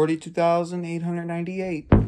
42,898.